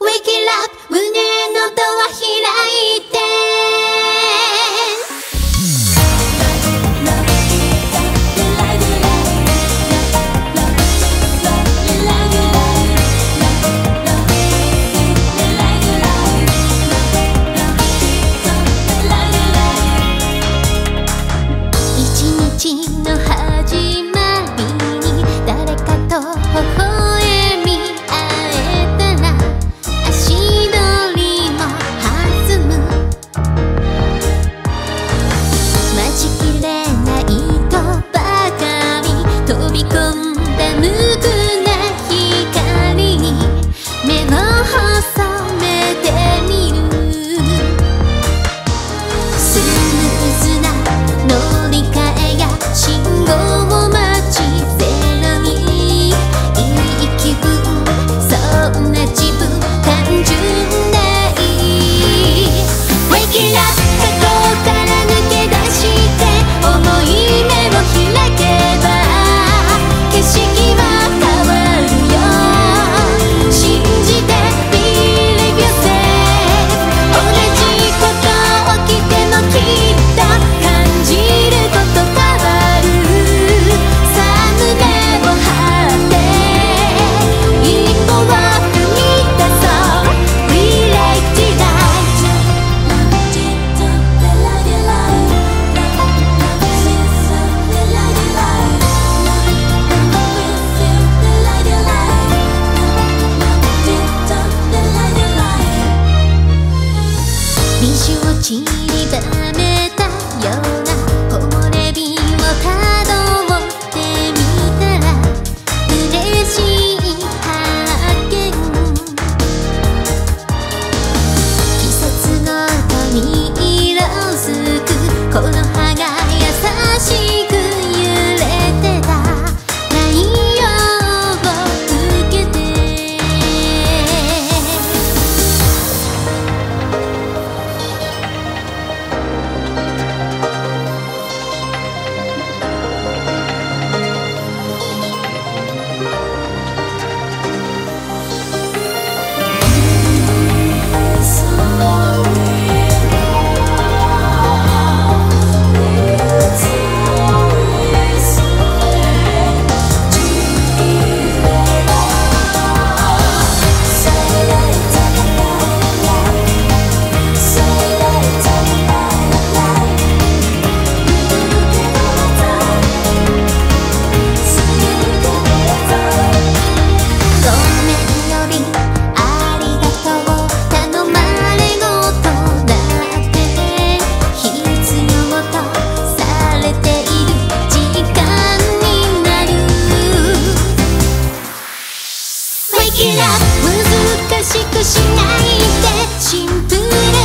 We can を散りばめたよ Wake it up 難しくしないで。シンプル。